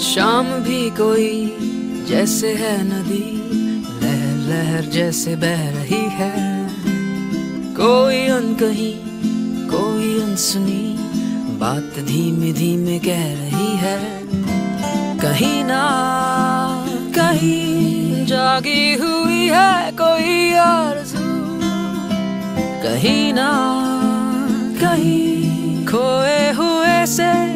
शाम भी कोई जैसे है नदी, लहर लहर जैसे बह रही है। कोई अनकही कोई अनसुनी बात धीमे धीमे कह रही है। कहीं ना, कहीं जागी हुई है कोई आरज़ू। कहीं ना, कहीं खोए हुए से